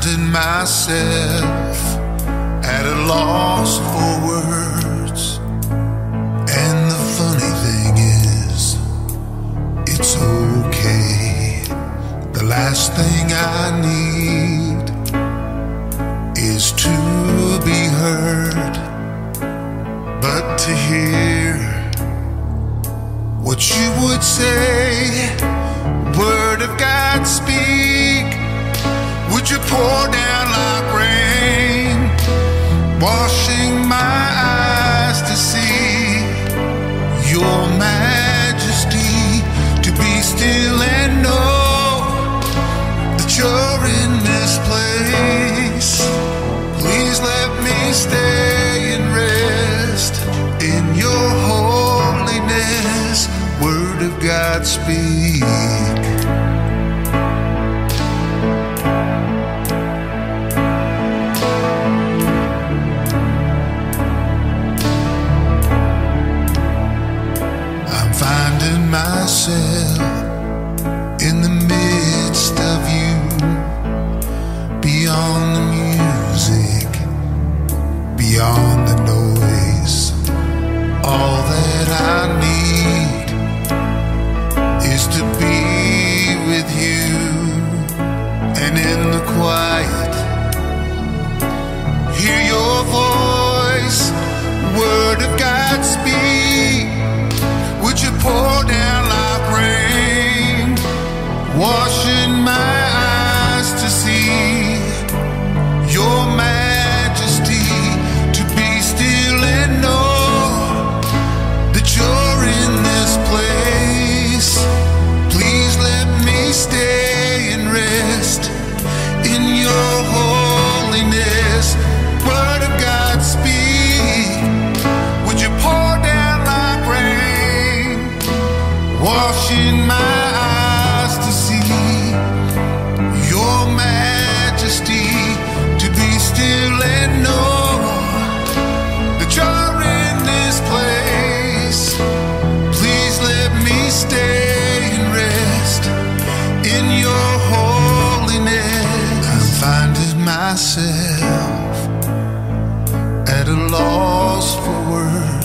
finding myself at a loss for words. And the funny thing is, it's okay. The last thing I need is to be heard, but to hear what you would say. Majesty, to be still and know that you're in this place. myself my eyes to see your majesty, to be still and know that you're in this place. Please let me stay and rest in your holiness. I'm myself at a loss for words